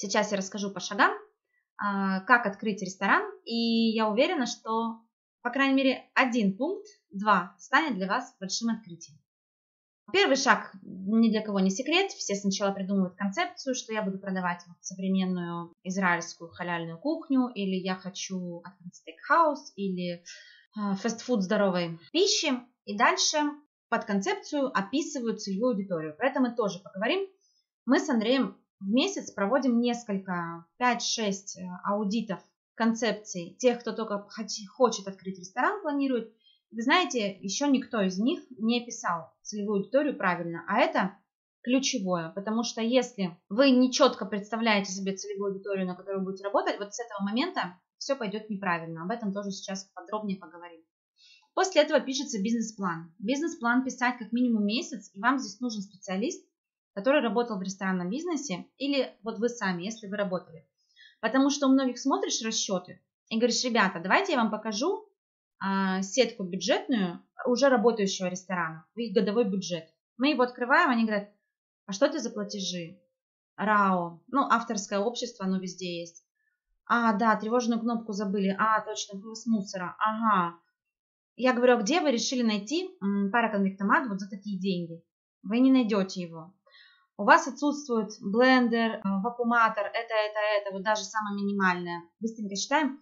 Сейчас я расскажу по шагам, а, как открыть ресторан, и я уверена, что, по крайней мере, один пункт, два, станет для вас большим открытием. Первый шаг ни для кого не секрет. Все сначала придумывают концепцию, что я буду продавать вот современную израильскую халяльную кухню, или я хочу открыть стейкхаус, или э, фастфуд здоровой пищи. И дальше под концепцию описывают целевую аудиторию. Про это мы тоже поговорим. Мы с Андреем в месяц проводим несколько, 5-6 э, аудитов концепций тех, кто только хочет открыть ресторан, планирует, вы знаете, еще никто из них не описал целевую аудиторию правильно, а это ключевое, потому что если вы не четко представляете себе целевую аудиторию, на которую будете работать, вот с этого момента все пойдет неправильно. Об этом тоже сейчас подробнее поговорим. После этого пишется бизнес-план. Бизнес-план писать как минимум месяц, и вам здесь нужен специалист, который работал в ресторанном бизнесе, или вот вы сами, если вы работали. Потому что у многих смотришь расчеты и говоришь, ребята, давайте я вам покажу, а, сетку бюджетную уже работающего ресторана, их годовой бюджет. Мы его открываем, они говорят, а что это за платежи? РАО, ну, авторское общество, оно везде есть. А, да, тревожную кнопку забыли. А, точно, вывоз мусора. Ага. Я говорю, а где вы решили найти параконвектомат вот за такие деньги? Вы не найдете его. У вас отсутствует блендер, э, вакууматор, это, это, это, вот даже самое минимальное. Быстренько считаем.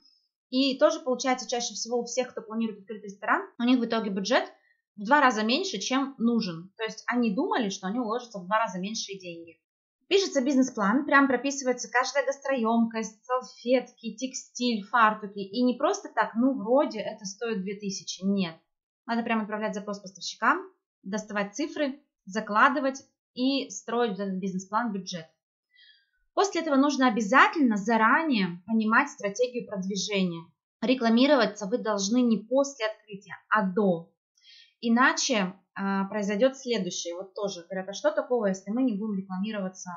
И тоже получается чаще всего у всех, кто планирует открыть ресторан, у них в итоге бюджет в два раза меньше, чем нужен. То есть они думали, что они уложатся в два раза меньшие деньги. Пишется бизнес-план, прям прописывается каждая гастроемкость, салфетки, текстиль, фартуки. И не просто так, ну вроде это стоит 2000. Нет. Надо прям отправлять запрос поставщикам, доставать цифры, закладывать и строить бизнес-план, бюджет. После этого нужно обязательно заранее понимать стратегию продвижения. Рекламироваться вы должны не после открытия, а до. Иначе а, произойдет следующее. Вот тоже говорят, а что такого, если мы не будем рекламироваться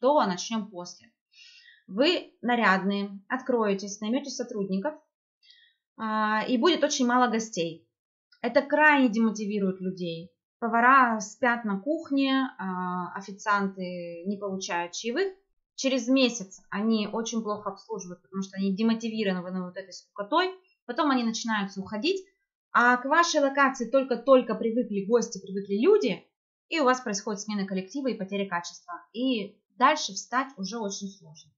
до, а начнем после? Вы нарядные, откроетесь, наймете сотрудников, а, и будет очень мало гостей. Это крайне демотивирует людей. Повара спят на кухне, а, официанты не получают чаевых, Через месяц они очень плохо обслуживают, потому что они демотивированы вот этой скукотой. Потом они начинают уходить, а к вашей локации только-только привыкли гости, привыкли люди, и у вас происходит смена коллектива и потеря качества. И дальше встать уже очень сложно.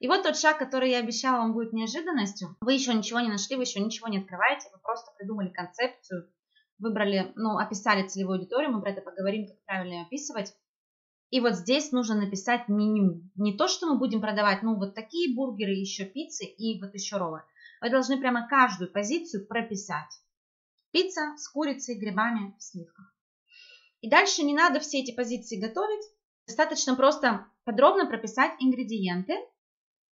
И вот тот шаг, который я обещала вам будет неожиданностью. Вы еще ничего не нашли, вы еще ничего не открываете, вы просто придумали концепцию, выбрали, ну, описали целевую аудиторию, мы про это поговорим, как правильно ее описывать. И вот здесь нужно написать меню. Не то, что мы будем продавать, ну вот такие бургеры, еще пиццы и вот еще роллы. Вы должны прямо каждую позицию прописать. Пицца с курицей, грибами, в сливках. И дальше не надо все эти позиции готовить. Достаточно просто подробно прописать ингредиенты.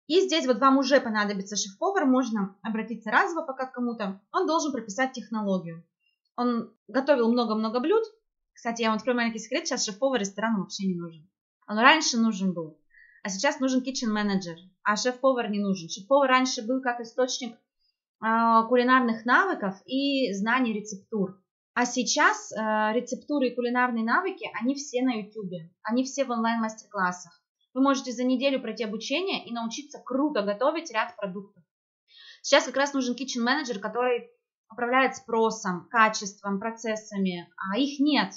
И здесь вот вам уже понадобится шеф-повар, можно обратиться разово пока к кому-то. Он должен прописать технологию. Он готовил много-много блюд, кстати, я вам открою маленький секрет, сейчас шеф-повар ресторану вообще не нужен. Он раньше нужен был, а сейчас нужен kitchen менеджер, а шеф-повар не нужен. Шеф-повар раньше был как источник э, кулинарных навыков и знаний рецептур. А сейчас э, рецептуры и кулинарные навыки, они все на YouTube, они все в онлайн-мастер-классах. Вы можете за неделю пройти обучение и научиться круто готовить ряд продуктов. Сейчас как раз нужен kitchen менеджер, который управляет спросом, качеством, процессами, а их нет.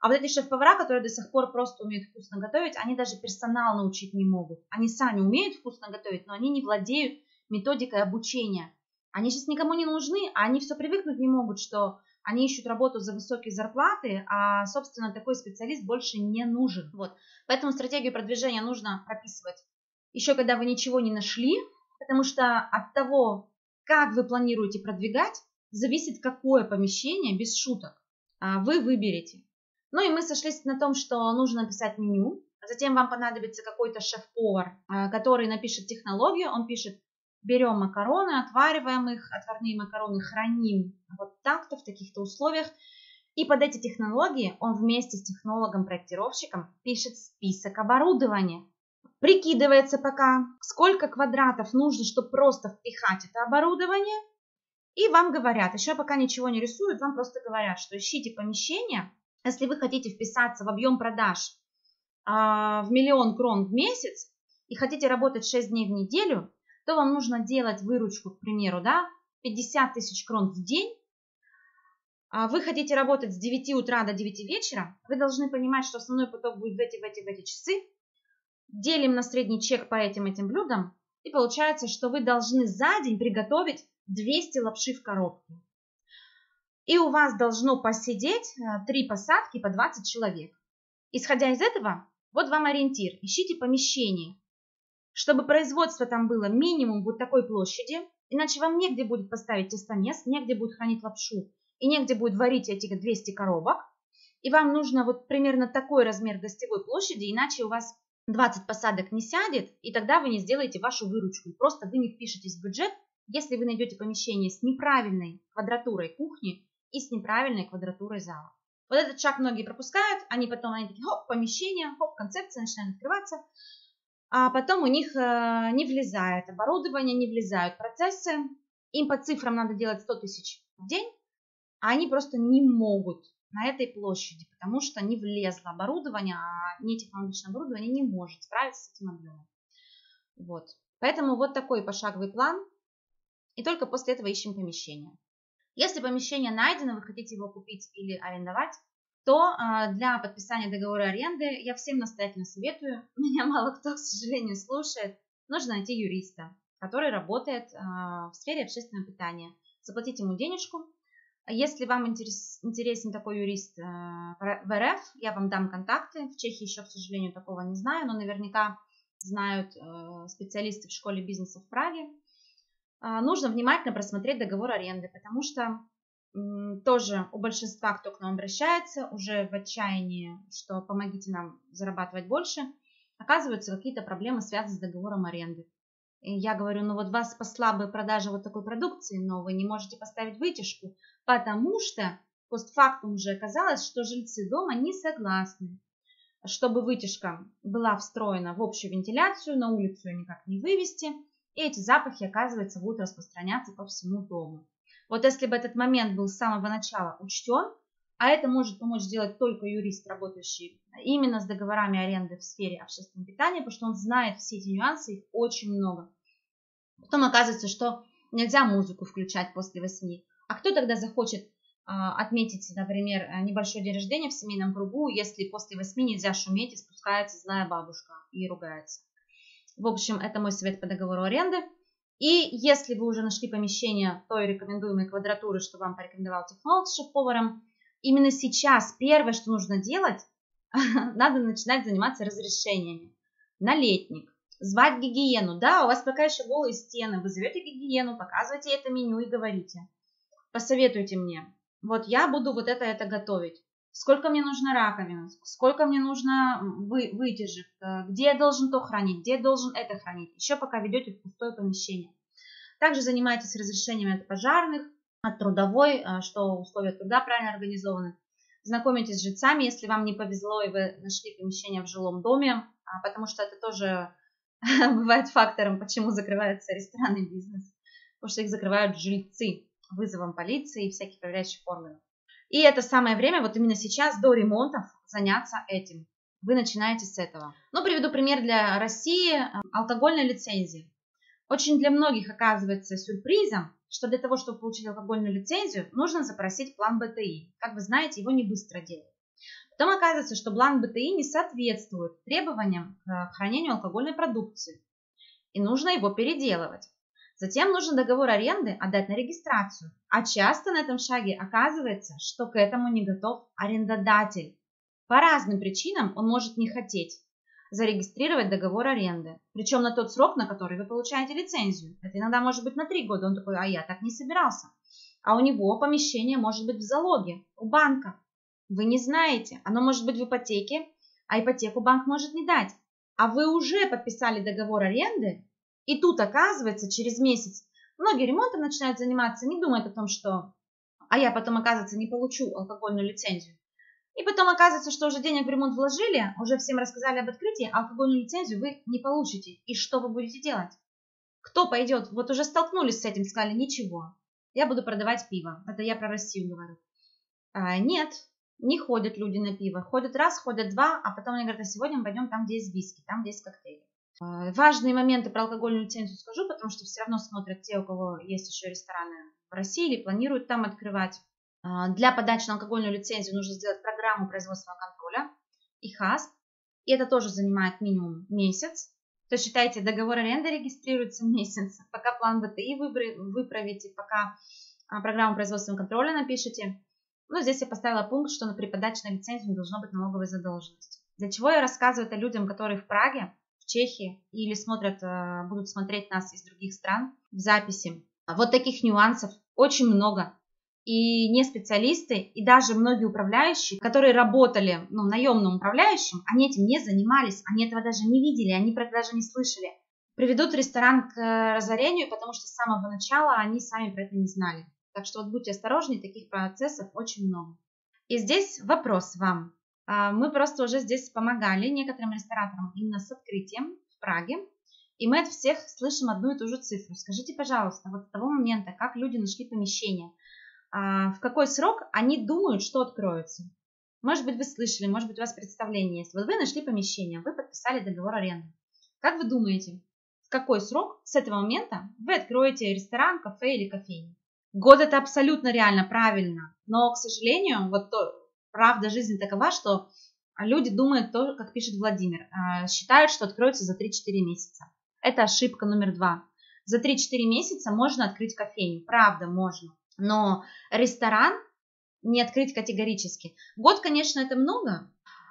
А вот эти шеф-повара, которые до сих пор просто умеют вкусно готовить, они даже персонал научить не могут. Они сами умеют вкусно готовить, но они не владеют методикой обучения. Они сейчас никому не нужны, а они все привыкнуть не могут, что они ищут работу за высокие зарплаты, а, собственно, такой специалист больше не нужен. Вот. Поэтому стратегию продвижения нужно прописывать еще когда вы ничего не нашли, потому что от того, как вы планируете продвигать, зависит какое помещение, без шуток, а, вы выберете. Ну и мы сошлись на том, что нужно написать меню. Затем вам понадобится какой-то шеф-повар, а, который напишет технологию. Он пишет, берем макароны, отвариваем их, отварные макароны храним вот так-то, в таких-то условиях. И под эти технологии он вместе с технологом-проектировщиком пишет список оборудования. Прикидывается пока, сколько квадратов нужно, чтобы просто впихать это оборудование. И вам говорят, еще пока ничего не рисуют, вам просто говорят, что ищите помещение, если вы хотите вписаться в объем продаж а, в миллион крон в месяц, и хотите работать 6 дней в неделю, то вам нужно делать выручку, к примеру, да, 50 тысяч крон в день, а вы хотите работать с 9 утра до 9 вечера, вы должны понимать, что основной поток будет в эти, в эти, в эти часы. Делим на средний чек по этим этим блюдам, и получается, что вы должны за день приготовить 200 лапши в коробке. И у вас должно посидеть 3 э, посадки по 20 человек. Исходя из этого, вот вам ориентир. Ищите помещение, чтобы производство там было минимум вот такой площади, иначе вам негде будет поставить тестомес, негде будет хранить лапшу и негде будет варить эти 200 коробок. И вам нужно вот примерно такой размер гостевой площади, иначе у вас 20 посадок не сядет, и тогда вы не сделаете вашу выручку. Просто вы не впишетесь в бюджет, если вы найдете помещение с неправильной квадратурой кухни и с неправильной квадратурой зала. Вот этот шаг многие пропускают, они потом, они такие, хоп, помещение, хоп, концепция начинает открываться, а потом у них э, не влезает оборудование, не влезают процессы, им по цифрам надо делать 100 тысяч в день, а они просто не могут на этой площади, потому что не влезло оборудование, а не технологичное оборудование не может справиться с этим объемом. Вот. Поэтому вот такой пошаговый план, и только после этого ищем помещение. Если помещение найдено, вы хотите его купить или арендовать, то а, для подписания договора аренды я всем настоятельно советую, меня мало кто, к сожалению, слушает, нужно найти юриста, который работает а, в сфере общественного питания. Заплатить ему денежку. Если вам интересен такой юрист э, в РФ, я вам дам контакты. В Чехии еще, к сожалению, такого не знаю, но наверняка знают э, специалисты в школе бизнеса в Праге. А, нужно внимательно просмотреть договор аренды, потому что тоже у большинства, кто к нам обращается, уже в отчаянии, что помогите нам зарабатывать больше, оказываются какие-то проблемы, связанные с договором аренды. И я говорю, ну вот вас спасла бы продажа вот такой продукции, но вы не можете поставить вытяжку, потому что постфактум уже оказалось, что жильцы дома не согласны, чтобы вытяжка была встроена в общую вентиляцию, на улицу ее никак не вывести – и эти запахи, оказывается, будут распространяться по всему дому. Вот если бы этот момент был с самого начала учтен, а это может помочь сделать только юрист, работающий именно с договорами аренды в сфере общественного питания, потому что он знает все эти нюансы, их очень много. Потом оказывается, что нельзя музыку включать после восьми. А кто тогда захочет а, отметить, например, небольшой день рождения в семейном кругу, если после восьми нельзя шуметь и спускается злая бабушка и ругается? В общем, это мой совет по договору аренды. И если вы уже нашли помещение той рекомендуемой квадратуры, что вам порекомендовал технолог с шеф-поваром, именно сейчас первое, что нужно делать, надо начинать заниматься разрешениями. На летник, звать гигиену. Да, у вас пока еще голые стены, вы зовете гигиену, показывайте это меню и говорите. Посоветуйте мне. Вот я буду вот это, это готовить сколько мне нужно раковин, сколько мне нужно вы, вытяжек, э, где я должен то хранить, где я должен это хранить, еще пока ведете в пустое помещение. Также занимайтесь разрешениями от пожарных, от трудовой, э, что условия труда правильно организованы. Знакомитесь с жильцами, если вам не повезло и вы нашли помещение в жилом доме, а, потому что это тоже бывает фактором, почему закрывается ресторанный бизнес. Потому что их закрывают жильцы вызовом полиции и всяких проверяющих органов. И это самое время, вот именно сейчас, до ремонтов, заняться этим. Вы начинаете с этого. Ну, приведу пример для России. Алкогольная лицензия. Очень для многих оказывается сюрпризом, что для того, чтобы получить алкогольную лицензию, нужно запросить план БТИ. Как вы знаете, его не быстро делают. Потом оказывается, что план БТИ не соответствует требованиям к хранению алкогольной продукции. И нужно его переделывать. Затем нужно договор аренды отдать на регистрацию. А часто на этом шаге оказывается, что к этому не готов арендодатель. По разным причинам он может не хотеть зарегистрировать договор аренды. Причем на тот срок, на который вы получаете лицензию. Это иногда может быть на три года. Он такой, а я так не собирался. А у него помещение может быть в залоге, у банка. Вы не знаете. Оно может быть в ипотеке, а ипотеку банк может не дать. А вы уже подписали договор аренды, и тут, оказывается, через месяц многие ремонтом начинают заниматься, не думают о том, что а я потом, оказывается, не получу алкогольную лицензию. И потом оказывается, что уже денег в ремонт вложили, уже всем рассказали об открытии, а алкогольную лицензию вы не получите. И что вы будете делать? Кто пойдет? Вот уже столкнулись с этим, сказали, ничего, я буду продавать пиво. Это я про Россию говорю. А, нет, не ходят люди на пиво. Ходят раз, ходят два, а потом они говорят, а сегодня мы пойдем там, где есть виски, там, где есть коктейли. Э, важные моменты про алкогольную лицензию скажу, потому что все равно смотрят те, у кого есть еще рестораны в России или планируют там открывать. Э, для подачи на алкогольную лицензию нужно сделать программу производственного контроля и ХАСП. И это тоже занимает минимум месяц. То есть, считайте, договор аренды регистрируется месяц, пока план ВТИ выправите, пока а, программу производственного контроля напишите. Ну, здесь я поставила пункт, что при подаче на лицензию не должно быть налоговой задолженности. Для чего я рассказываю это людям, которые в Праге, в Чехии или смотрят, э, будут смотреть нас из других стран в записи. Вот таких нюансов очень много. И не специалисты, и даже многие управляющие, которые работали ну, наемным управляющим, они этим не занимались, они этого даже не видели, они про это даже не слышали. Приведут ресторан к э, разорению, потому что с самого начала они сами про это не знали. Так что вот будьте осторожны, таких процессов очень много. И здесь вопрос вам. А, мы просто уже здесь помогали некоторым рестораторам именно с открытием в Праге. И мы от всех слышим одну и ту же цифру. Скажите, пожалуйста, вот с того момента, как люди нашли помещение, а, в какой срок они думают, что откроется? Может быть, вы слышали, может быть, у вас представление есть. Вот вы нашли помещение, вы подписали договор аренды. Как вы думаете, в какой срок с этого момента вы откроете ресторан, кафе или кофейню? Год это абсолютно реально, правильно. Но, к сожалению, вот то, правда жизни такова, что люди думают то, как пишет Владимир. А, считают, что откроется за 3-4 месяца. Это ошибка номер два. За 3-4 месяца можно открыть кофейню. Правда, можно. Но ресторан не открыть категорически. Год, конечно, это много.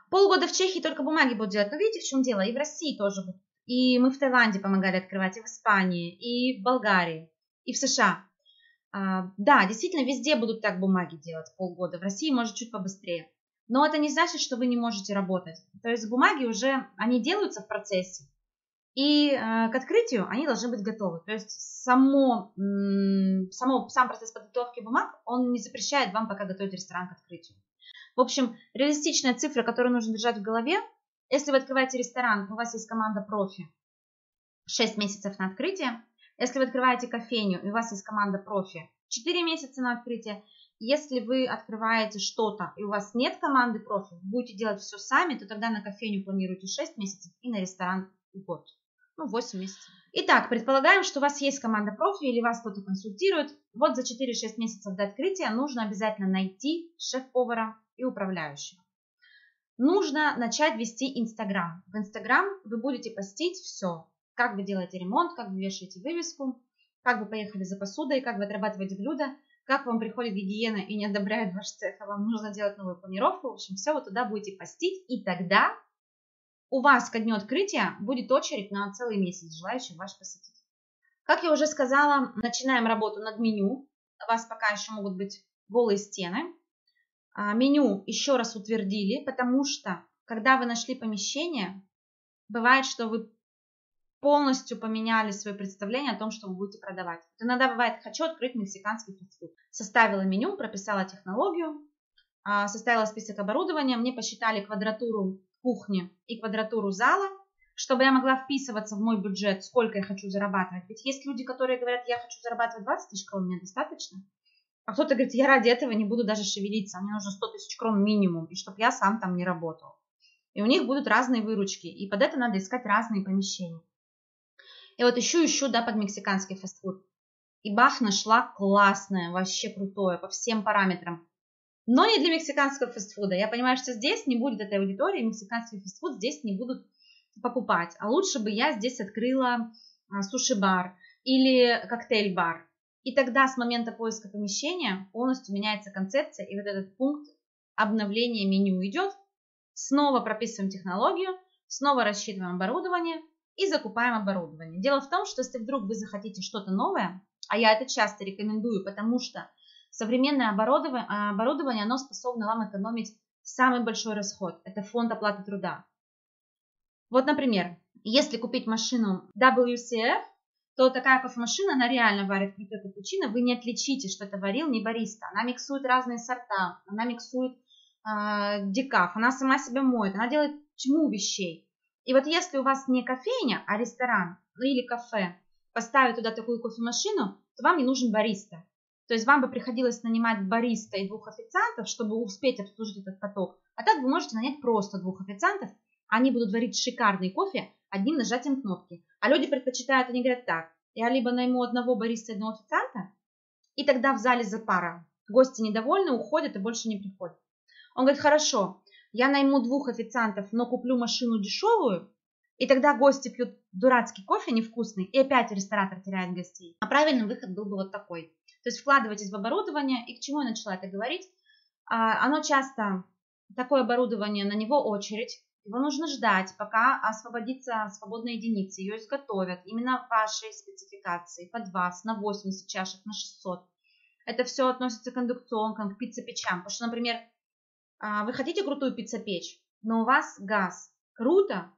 Полгода в Чехии только бумаги будут делать. Но видите, в чем дело? И в России тоже. И мы в Таиланде помогали открывать, и в Испании, и в Болгарии, и в США. А, да, действительно, везде будут так бумаги делать полгода. В России может чуть побыстрее. Но это не значит, что вы не можете работать. То есть бумаги уже, они делаются в процессе. И э, к открытию они должны быть готовы. То есть само, само, сам процесс подготовки бумаг, он не запрещает вам пока готовить ресторан к открытию. В общем, реалистичная цифра, которую нужно держать в голове, если вы открываете ресторан, у вас есть команда профи, 6 месяцев на открытие, если вы открываете кофейню, и у вас есть команда профи, 4 месяца на открытие. Если вы открываете что-то, и у вас нет команды профи, будете делать все сами, то тогда на кофейню планируйте 6 месяцев и на ресторан год. Ну, 8 месяцев. Итак, предполагаем, что у вас есть команда профи или вас кто-то консультирует. Вот за 4-6 месяцев до открытия нужно обязательно найти шеф-повара и управляющего. Нужно начать вести Инстаграм. В Инстаграм вы будете постить все как вы делаете ремонт, как вы вешаете вывеску, как вы поехали за посудой, как вы отрабатываете блюда, как вам приходит гигиена и не одобряет ваш цех, а вам нужно делать новую планировку. В общем, все вы туда будете постить, и тогда у вас ко дню открытия будет очередь на целый месяц желающих ваш посетить. Как я уже сказала, начинаем работу над меню. У вас пока еще могут быть голые стены. А, меню еще раз утвердили, потому что, когда вы нашли помещение, бывает, что вы полностью поменяли свое представление о том, что вы будете продавать. Вот иногда бывает, хочу открыть мексиканский фастфуд. Составила меню, прописала технологию, а, составила список оборудования, мне посчитали квадратуру кухни и квадратуру зала, чтобы я могла вписываться в мой бюджет, сколько я хочу зарабатывать. Ведь есть люди, которые говорят, я хочу зарабатывать 20 тысяч крон, мне достаточно. А кто-то говорит, я ради этого не буду даже шевелиться, мне нужно 100 тысяч крон минимум, и чтобы я сам там не работал. И у них будут разные выручки, и под это надо искать разные помещения. И вот ищу-ищу, да, под мексиканский фастфуд. И бах, нашла классное, вообще крутое, по всем параметрам. Но не для мексиканского фастфуда. Я понимаю, что здесь не будет этой аудитории, мексиканский фастфуд здесь не будут покупать. А лучше бы я здесь открыла а, суши-бар или коктейль-бар. И тогда с момента поиска помещения полностью меняется концепция, и вот этот пункт обновления меню идет. Снова прописываем технологию, снова рассчитываем оборудование, и закупаем оборудование. Дело в том, что если вдруг вы захотите что-то новое, а я это часто рекомендую, потому что современное оборудование, оборудование оно способно вам экономить самый большой расход. Это фонд оплаты труда. Вот, например, если купить машину WCF, то такая кофемашина, она реально варит крутой капучино, вы не отличите, что это варил не бариста. Она миксует разные сорта, она миксует э, декаф, она сама себя моет, она делает тьму вещей. И вот если у вас не кофейня, а ресторан ну или кафе, поставить туда такую кофемашину, то вам не нужен бариста. То есть вам бы приходилось нанимать бариста и двух официантов, чтобы успеть обслужить этот поток. А так вы можете нанять просто двух официантов, они будут варить шикарный кофе, одним нажатием кнопки. А люди предпочитают, они говорят так, я либо найму одного бариста и одного официанта, и тогда в зале за пара. Гости недовольны, уходят и больше не приходят. Он говорит, хорошо, я найму двух официантов, но куплю машину дешевую, и тогда гости пьют дурацкий кофе невкусный, и опять ресторатор теряет гостей. А правильный выход был бы вот такой. То есть вкладывайтесь в оборудование, и к чему я начала это говорить? А, оно часто, такое оборудование, на него очередь, его нужно ждать, пока освободится свободная единица, ее изготовят именно вашей спецификации, под вас, на 80 чашек, на 600. Это все относится к индукционкам, к пиццепечам. Потому что, например, вы хотите крутую пиццепечь, но у вас газ. Круто,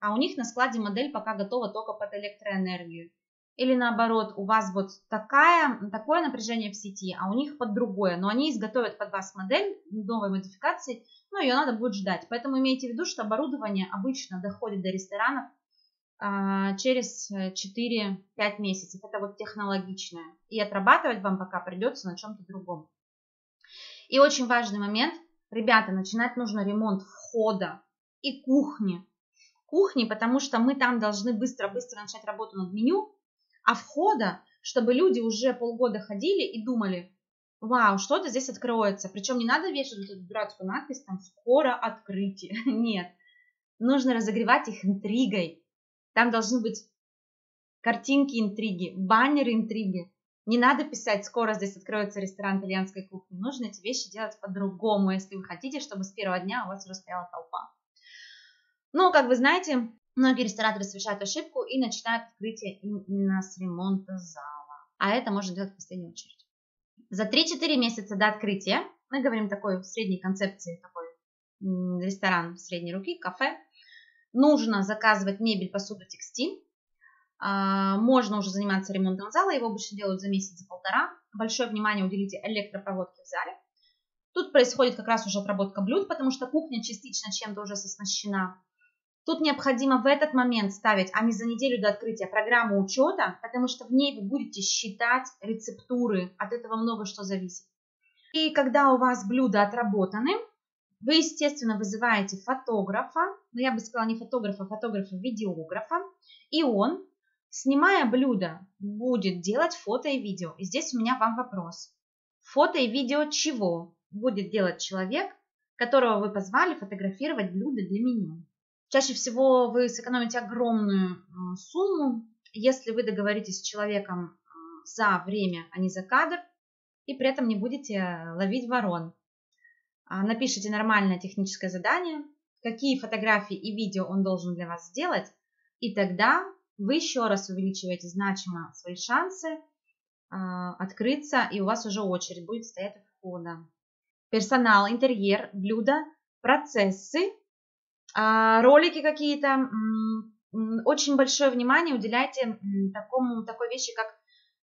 а у них на складе модель пока готова только под электроэнергию. Или наоборот, у вас вот такая, такое напряжение в сети, а у них под другое. Но они изготовят под вас модель новой модификации, но ее надо будет ждать. Поэтому имейте в виду, что оборудование обычно доходит до ресторанов а, через 4-5 месяцев. Это вот технологичное. И отрабатывать вам пока придется на чем-то другом. И очень важный момент. Ребята, начинать нужно ремонт входа и кухни. Кухни, потому что мы там должны быстро-быстро начать работу над меню, а входа, чтобы люди уже полгода ходили и думали, вау, что-то здесь откроется. Причем не надо вешать эту дурацкую надпись, там, скоро открытие. Нет, нужно разогревать их интригой. Там должны быть картинки интриги, баннеры интриги. Не надо писать, скоро здесь откроется ресторан итальянской кухни. Нужно эти вещи делать по-другому, если вы хотите, чтобы с первого дня у вас уже стояла толпа. Но, как вы знаете, Многие рестораторы совершают ошибку и начинают открытие именно с ремонта зала. А это можно делать в последнюю очередь. За 3-4 месяца до открытия, мы говорим такой в средней концепции, такой ресторан средней руки, кафе, нужно заказывать мебель, посуду, текстиль. А, можно уже заниматься ремонтом зала, его обычно делают за месяц, за полтора. Большое внимание уделите электропроводке в зале. Тут происходит как раз уже отработка блюд, потому что кухня частично чем-то уже соснащена. Тут необходимо в этот момент ставить, а не за неделю до открытия, программу учета, потому что в ней вы будете считать рецептуры, от этого много что зависит. И когда у вас блюда отработаны, вы, естественно, вызываете фотографа, но я бы сказала не фотографа, а фотографа-видеографа, и он, снимая блюдо, будет делать фото и видео. И здесь у меня вам вопрос. Фото и видео чего будет делать человек, которого вы позвали фотографировать блюдо для меню? Чаще всего вы сэкономите огромную э, сумму, если вы договоритесь с человеком э, за время, а не за кадр, и при этом не будете ловить ворон. А, напишите нормальное техническое задание, какие фотографии и видео он должен для вас сделать, и тогда вы еще раз увеличиваете значимо свои шансы а, открыться, и у вас уже очередь будет стоять у входа. Персонал, интерьер, блюда, процессы а, ролики какие-то, очень большое внимание уделяйте такому, такой вещи, как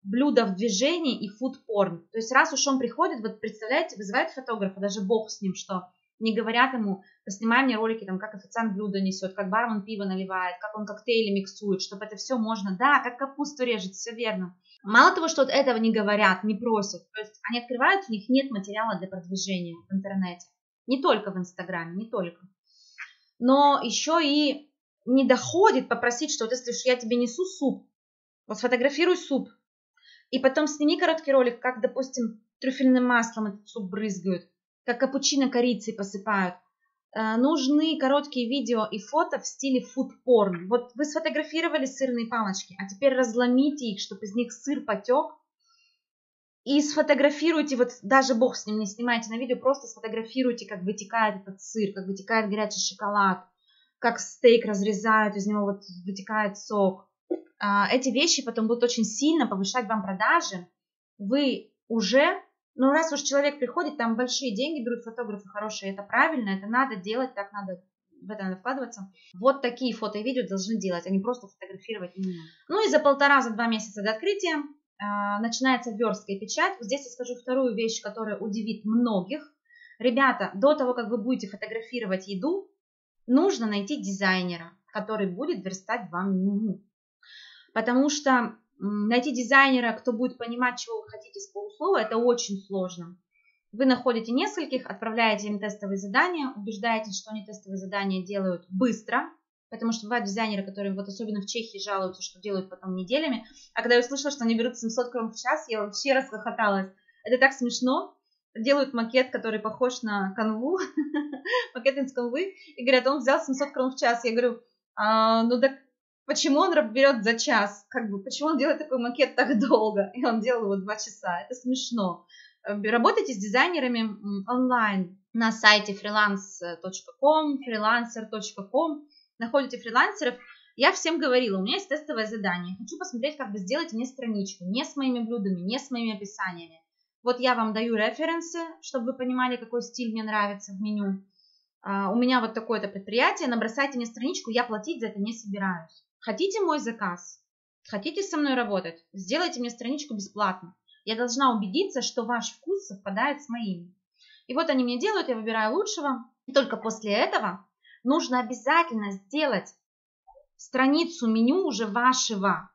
блюдо в движении и фудпорн. То есть раз уж он приходит, вот представляете, вызывает фотографа, даже бог с ним, что не говорят ему, поснимай мне ролики, там, как официант блюдо несет, как бармен пиво наливает, как он коктейли миксует, чтобы это все можно, да, как капусту режет, все верно. Мало того, что вот этого не говорят, не просят, то есть они открывают, у них нет материала для продвижения в интернете. Не только в Инстаграме, не только но еще и не доходит попросить, что вот если я тебе несу суп, вот сфотографируй суп, и потом сними короткий ролик, как, допустим, трюфельным маслом этот суп брызгают, как капучино корицей посыпают. Э, нужны короткие видео и фото в стиле фудпорн. Вот вы сфотографировали сырные палочки, а теперь разломите их, чтобы из них сыр потек, и сфотографируйте, вот даже бог с ним не снимайте на видео, просто сфотографируйте, как вытекает этот сыр, как вытекает горячий шоколад, как стейк разрезают, из него вот вытекает сок. А, эти вещи потом будут очень сильно повышать вам продажи. Вы уже, ну раз уж человек приходит, там большие деньги берут фотографы хорошие, это правильно, это надо делать, так надо в это надо вкладываться. Вот такие фото и видео должны делать, а не просто фотографировать. Ну и за полтора, за два месяца до открытия а, начинается верстка и печать. Здесь я скажу вторую вещь, которая удивит многих. Ребята, до того, как вы будете фотографировать еду, нужно найти дизайнера, который будет верстать вам меню. Потому что найти дизайнера, кто будет понимать, чего вы хотите с полуслова, это очень сложно. Вы находите нескольких, отправляете им тестовые задания, убеждаетесь, что они тестовые задания делают быстро, потому что бывают дизайнеры, которые вот особенно в Чехии жалуются, что делают потом неделями. А когда я услышала, что они берут 700 крон в час, я вообще расхохоталась. Это так смешно. Делают макет, который похож на канву, макет из канвы, и говорят, он взял 700 крон в час. Я говорю, а, ну так почему он берет за час? Как бы, почему он делает такой макет так долго? И он делал его два часа. Это смешно. Э, работайте с дизайнерами онлайн на сайте freelance.com, freelancer.com находите фрилансеров, я всем говорила, у меня есть тестовое задание, хочу посмотреть, как вы сделаете мне страничку, не с моими блюдами, не с моими описаниями. Вот я вам даю референсы, чтобы вы понимали, какой стиль мне нравится в меню. Uh, у меня вот такое-то предприятие, набросайте мне страничку, я платить за это не собираюсь. Хотите мой заказ? Хотите со мной работать? Сделайте мне страничку бесплатно. Я должна убедиться, что ваш вкус совпадает с моим. И вот они мне делают, я выбираю лучшего. И только после этого нужно обязательно сделать страницу меню уже вашего,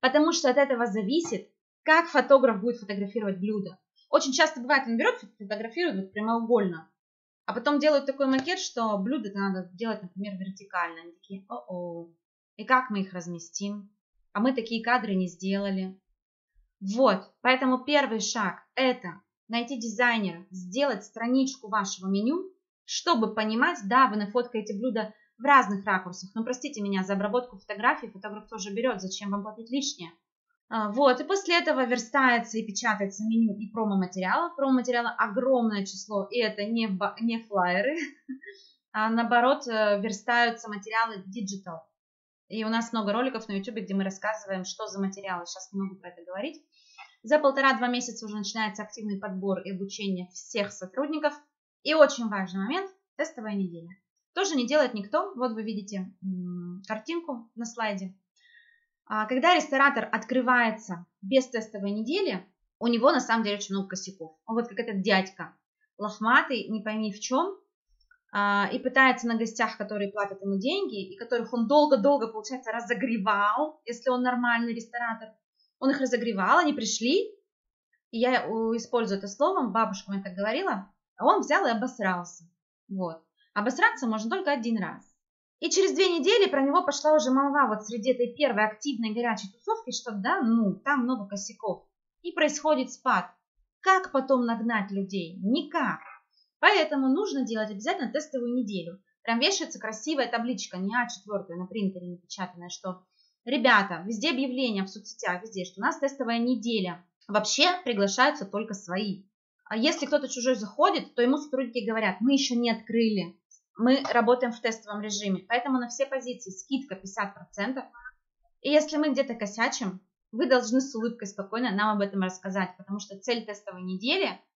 потому что от этого зависит, как фотограф будет фотографировать блюдо. Очень часто бывает, он берет, фотографирует вот прямоугольно, а потом делают такой макет, что блюдо надо делать, например, вертикально. Они такие, о-о, и как мы их разместим? А мы такие кадры не сделали. Вот, поэтому первый шаг – это найти дизайнера, сделать страничку вашего меню, чтобы понимать, да, вы нафоткаете блюдо в разных ракурсах. Но простите меня за обработку фотографий, фотограф тоже берет, зачем вам платить лишнее. А, вот, и после этого верстается и печатается меню и промо-материала. Промо-материала огромное число, и это не, не флайеры, а наоборот э, верстаются материалы digital. И у нас много роликов на YouTube, где мы рассказываем, что за материалы. Сейчас не могу про это говорить. За полтора-два месяца уже начинается активный подбор и обучение всех сотрудников – и очень важный момент – тестовая неделя. Тоже не делает никто. Вот вы видите картинку на слайде. А, когда ресторатор открывается без тестовой недели, у него на самом деле очень много косяков. Вот как этот дядька, лохматый, не пойми в чем, и пытается на гостях, которые платят ему деньги, и которых он долго-долго, получается, разогревал, если он нормальный ресторатор. Он их разогревал, они пришли, и я использую это словом, бабушка мне так говорила, а он взял и обосрался. Вот. Обосраться можно только один раз. И через две недели про него пошла уже молва вот среди этой первой активной горячей тусовки, что да, ну, там много косяков. И происходит спад. Как потом нагнать людей? Никак. Поэтому нужно делать обязательно тестовую неделю. Прям вешается красивая табличка, не А4 на принтере напечатанная, что ребята, везде объявления в соцсетях, везде, что у нас тестовая неделя. Вообще приглашаются только свои. А если кто-то чужой заходит, то ему сотрудники говорят, мы еще не открыли, мы работаем в тестовом режиме, поэтому на все позиции скидка 50%. И если мы где-то косячим, вы должны с улыбкой спокойно нам об этом рассказать, потому что цель тестовой недели –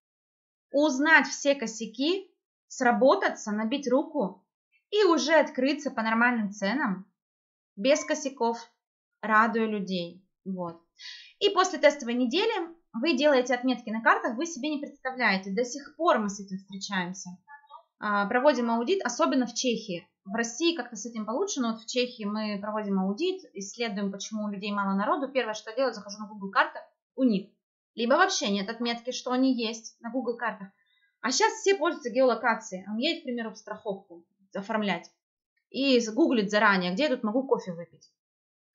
узнать все косяки, сработаться, набить руку и уже открыться по нормальным ценам, без косяков, радуя людей. Вот. И после тестовой недели вы делаете отметки на картах, вы себе не представляете. До сих пор мы с этим встречаемся. А, проводим аудит, особенно в Чехии. В России как-то с этим получше, но вот в Чехии мы проводим аудит, исследуем, почему у людей мало народу. Первое, что делаю, захожу на Google карты у них. Либо вообще нет отметки, что они есть на Google картах. А сейчас все пользуются геолокацией. Он едет, к примеру, в страховку оформлять. И гуглит заранее, где я тут могу кофе выпить.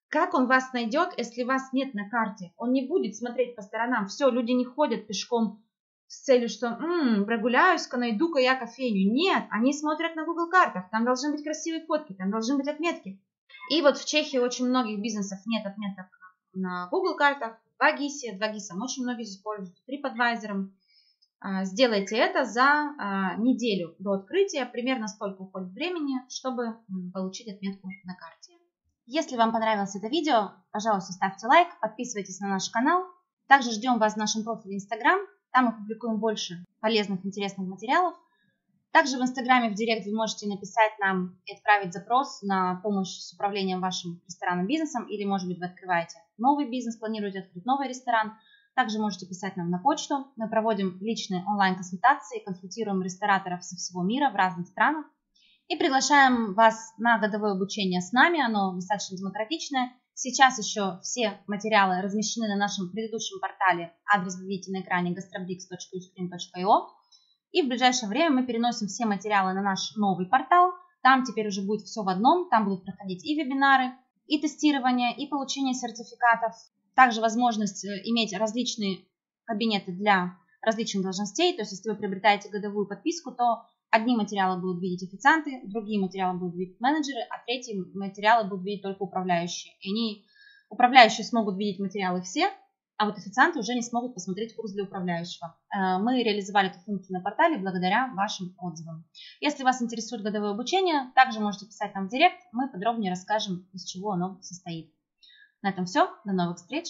Как он вас найдет, если вас нет на карте? Он не будет смотреть по сторонам. Все, люди не ходят пешком с целью, что м-м, прогуляюсь-ка, найду-ка я кофейню. Нет, они смотрят на Google картах. Там должны быть красивые фотки, там должны быть отметки. И вот в Чехии очень многих бизнесов нет отметок на Google картах. В Агисе, в Агисом очень многие используют, TripAdvisor. А, сделайте это за а, неделю до открытия. Примерно столько уходит времени, чтобы получить отметку на карте. Если вам понравилось это видео, пожалуйста, ставьте лайк, подписывайтесь на наш канал. Также ждем вас в нашем профиле Instagram. Там мы публикуем больше полезных, интересных материалов. Также в Инстаграме в Директ вы можете написать нам и отправить запрос на помощь с управлением вашим ресторанным бизнесом или, может быть, вы открываете новый бизнес, планируете открыть новый ресторан. Также можете писать нам на почту. Мы проводим личные онлайн-консультации, консультируем рестораторов со всего мира в разных странах и приглашаем вас на годовое обучение с нами. Оно достаточно демократичное. Сейчас еще все материалы размещены на нашем предыдущем портале. Адрес видите на экране gastrobrix.uscreen.io. И в ближайшее время мы переносим все материалы на наш новый портал. Там теперь уже будет все в одном. Там будут проходить и вебинары, и тестирование, и получение сертификатов. Также возможность э, иметь различные кабинеты для различных должностей. То есть, если вы приобретаете годовую подписку, то одни материалы будут видеть официанты, другие материалы будут видеть менеджеры, а третьи материалы будут видеть только управляющие. И они, управляющие смогут видеть материалы все, а вот официанты уже не смогут посмотреть курс для управляющего. Э, мы реализовали эту функцию на портале благодаря вашим отзывам. Если вас интересует годовое обучение, также можете писать нам в директ, мы подробнее расскажем, из чего оно состоит. На этом все, до новых встреч!